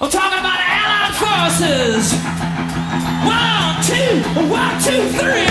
I'm talking about Allied forces. One, two, one, two, three.